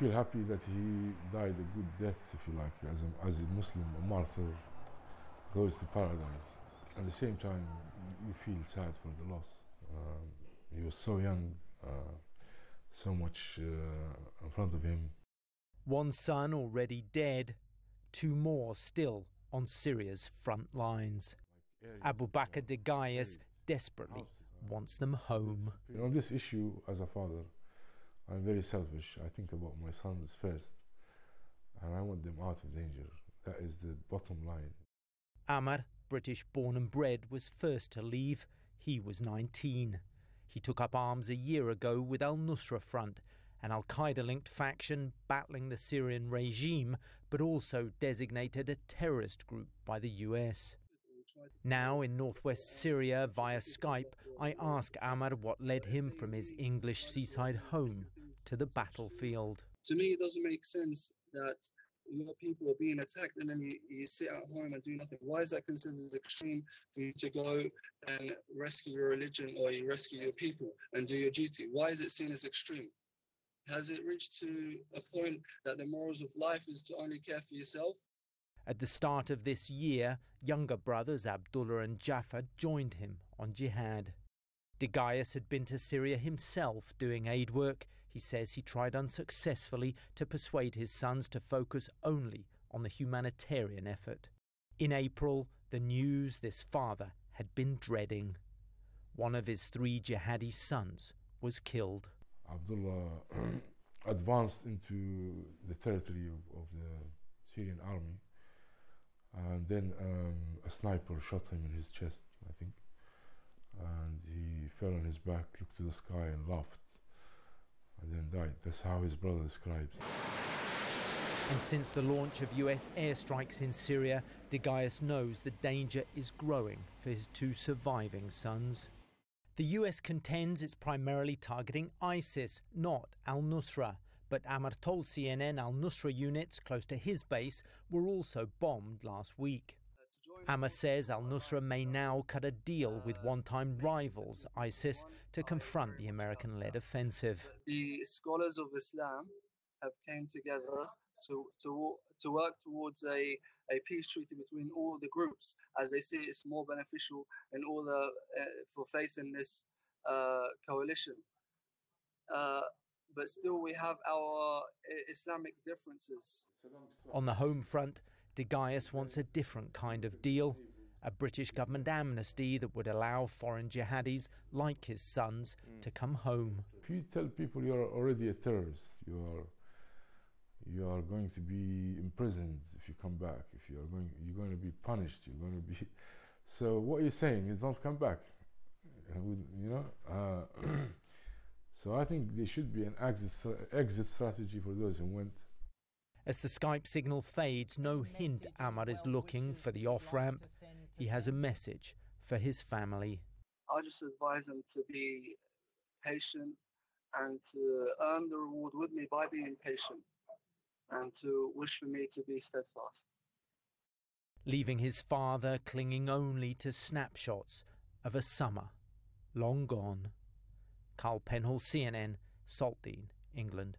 feel happy that he died a good death, if you like, as a, as a Muslim, a martyr goes to paradise. At the same time, you feel sad for the loss. Um, he was so young, uh, so much uh, in front of him. One son already dead, two more still on Syria's front lines. Abu Bakr de Gayas desperately wants them home. You know, this issue as a father, I'm very selfish. I think about my sons first, and I want them out of danger. That is the bottom line. Amar, British born and bred, was first to leave. He was 19. He took up arms a year ago with Al Nusra Front, an Al Qaeda linked faction battling the Syrian regime, but also designated a terrorist group by the US. Now in northwest Syria via Skype, I ask Amar what led him from his English seaside home to the battlefield. To me, it doesn't make sense that your people are being attacked and then you, you sit at home and do nothing. Why is that considered extreme for you to go and rescue your religion or you rescue your people and do your duty? Why is it seen as extreme? Has it reached to a point that the morals of life is to only care for yourself? At the start of this year, younger brothers Abdullah and Jafar joined him on jihad. Deghayes had been to Syria himself doing aid work. He says he tried unsuccessfully to persuade his sons to focus only on the humanitarian effort. In April, the news this father had been dreading. One of his three jihadi sons was killed. Abdullah advanced into the territory of, of the Syrian army and then um, a sniper shot him in his chest, I think. And he fell on his back, looked to the sky, and laughed, and then died. That's how his brother describes. And since the launch of US airstrikes in Syria, Deghayes knows the danger is growing for his two surviving sons. The US contends it's primarily targeting ISIS, not al Nusra. But Amar told CNN al Nusra units close to his base were also bombed last week. Amar says al Nusra may now cut a deal with one time rivals ISIS to confront the American led offensive. The scholars of Islam have came together to, to, to work towards a, a peace treaty between all the groups as they see it's more beneficial in order uh, for facing this uh, coalition. Uh, but still we have our uh, Islamic differences. On the home front, Deghayes wants a different kind of deal. A British government amnesty that would allow foreign jihadis like his sons to come home. If you tell people you're already a terrorist, you are you are going to be imprisoned if you come back. If you are going, you're going to be punished. You're going to be. So what you're saying is don't come back. You know. Uh, So I think there should be an exit, exit strategy for those who went. As the Skype signal fades, no hint Amar is looking for the off ramp. He has a message for his family. I just advise them to be patient and to earn the reward with me by being patient and to wish for me to be steadfast. Leaving his father clinging only to snapshots of a summer long gone. Karl Penhaul, CNN, Saltdean, England.